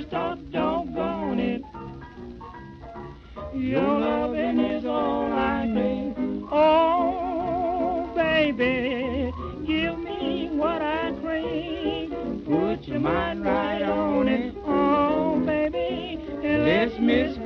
you start doggone it. Your loving is all I need. Oh, baby, give me what I crave. Put your mind right on it. Oh, baby, let's miss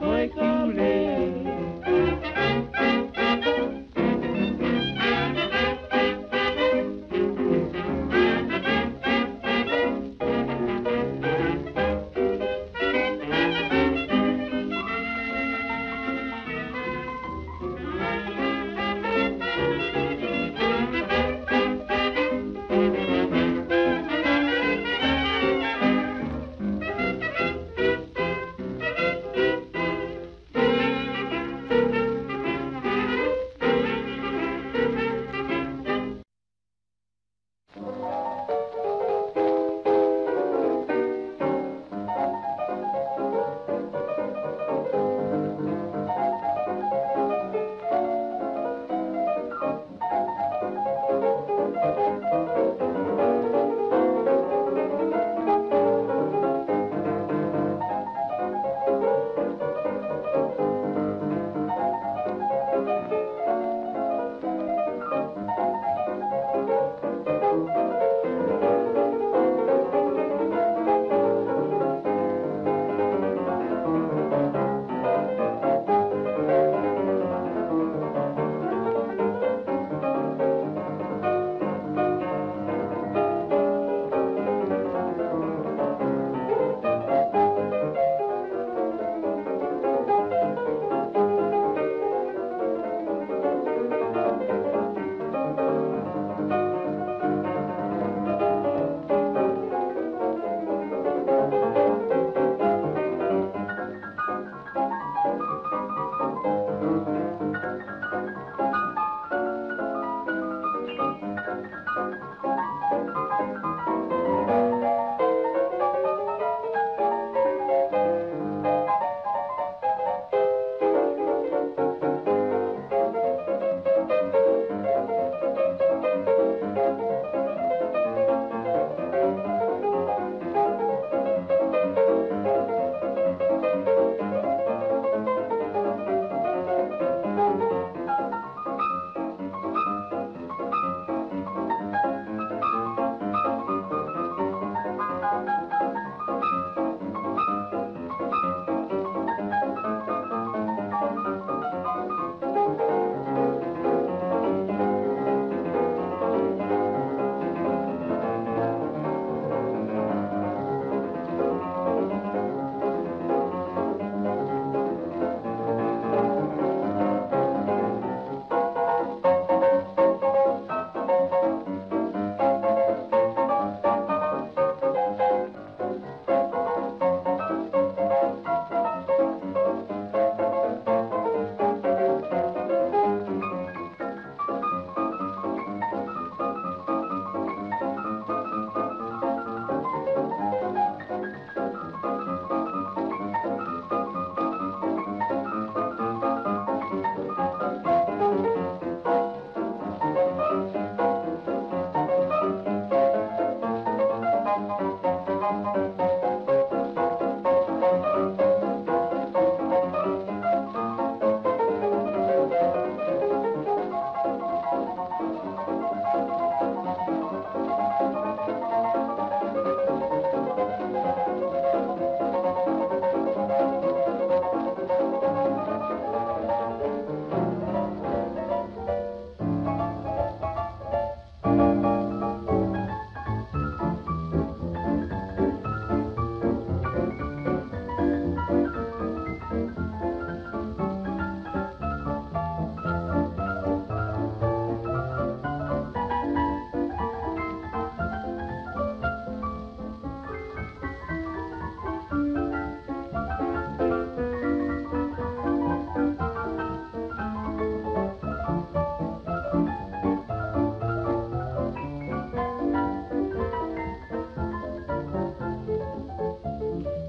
and let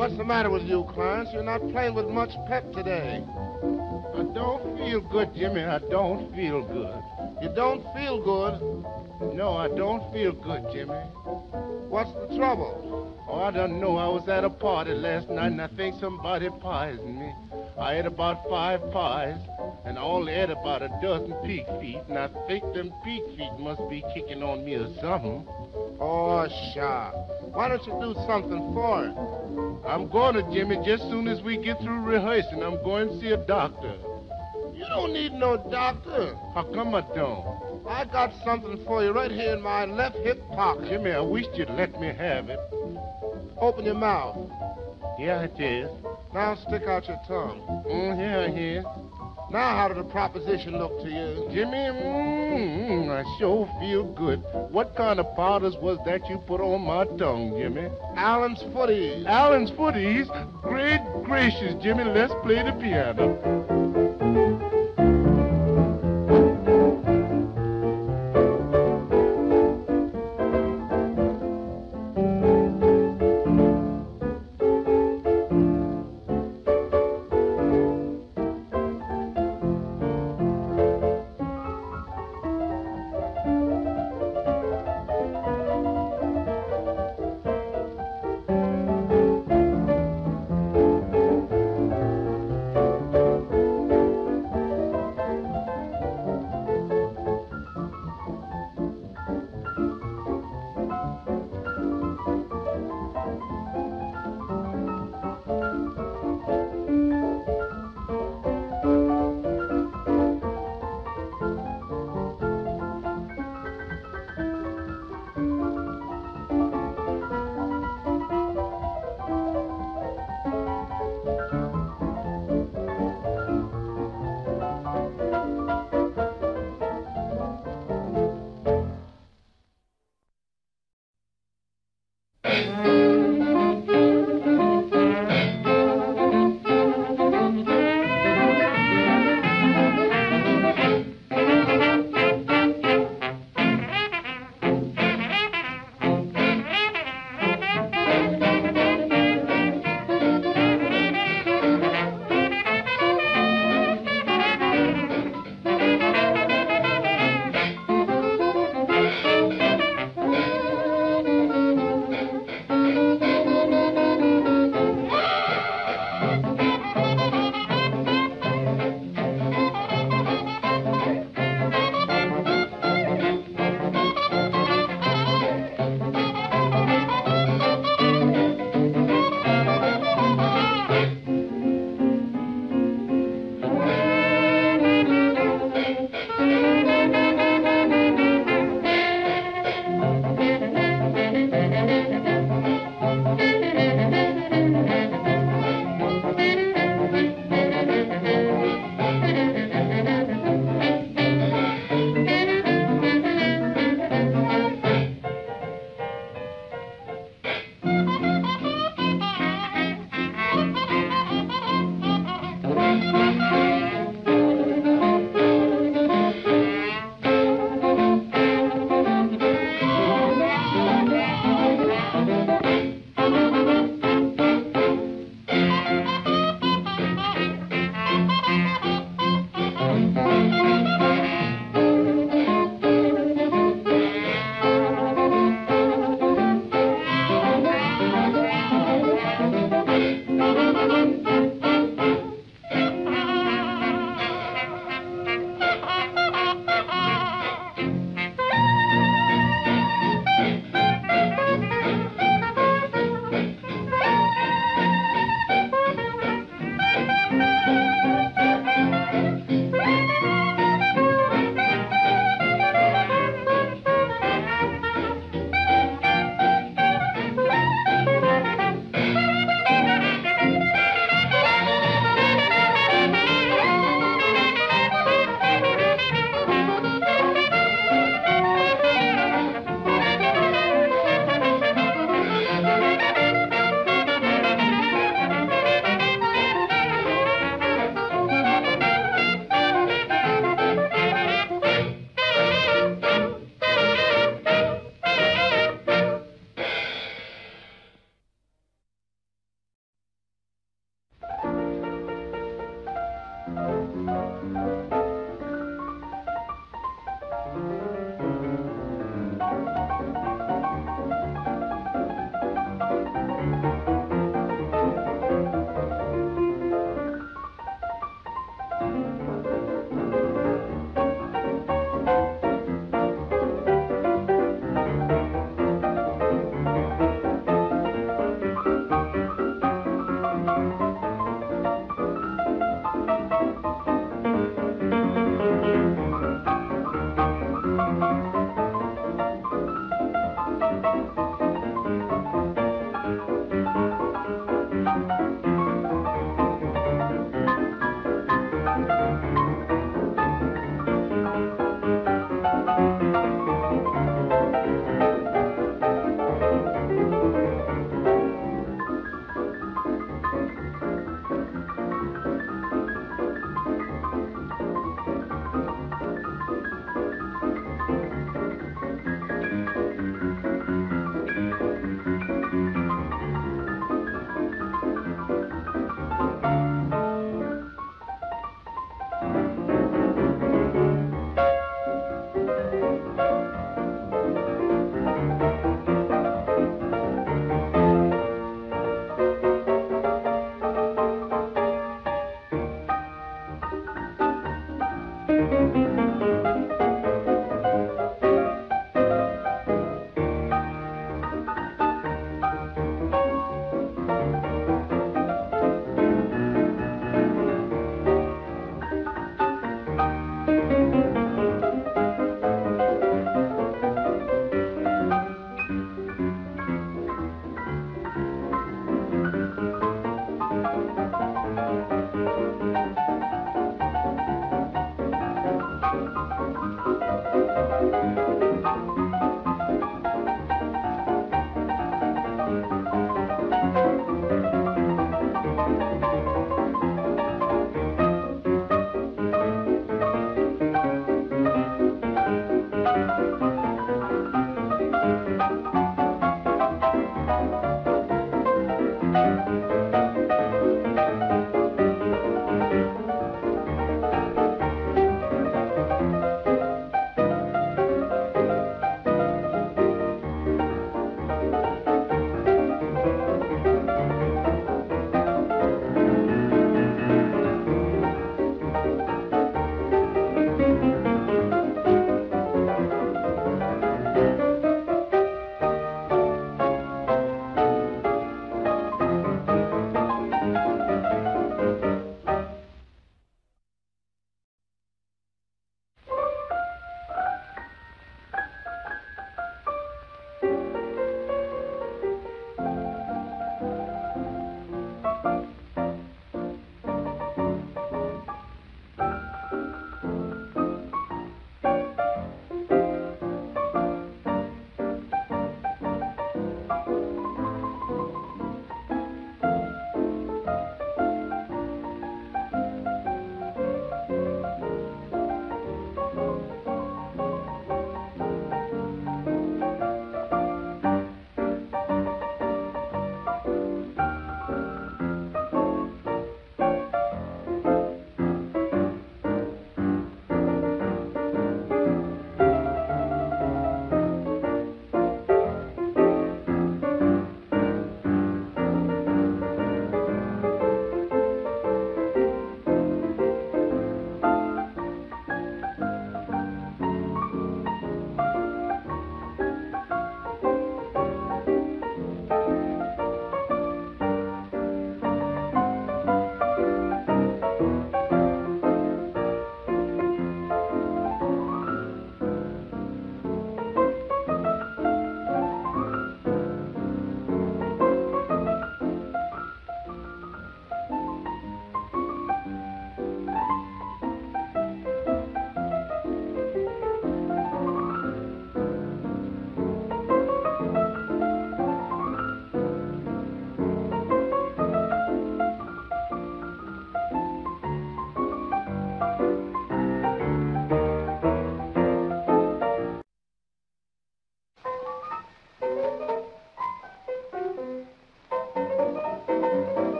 What's the matter with you, Clarence? You're not playing with much pep today. I don't feel good, Jimmy. I don't feel good. You don't feel good? No, I don't feel good, Jimmy. What's the trouble? Oh, I don't know. I was at a party last night and I think somebody poisoned me. I ate about five pies and I only ate about a dozen pig feet, and I think them pig feet must be kicking on me or something. Oh, sure. Why don't you do something for it? I'm going to, Jimmy, just soon as we get through rehearsing. I'm going to see a doctor. You don't need no doctor. How come I don't? I got something for you right here in my left hip pocket. Jimmy, I wish you'd let me have it. Open your mouth. Yeah, it is. Now stick out your tongue. Mm, yeah, here. Now, how did the proposition look to you? Jimmy, mm, I sure feel good. What kind of powders was that you put on my tongue, Jimmy? Allen's Foot-Ease. Allen's Foot-Ease? Great gracious, Jimmy, let's play the piano.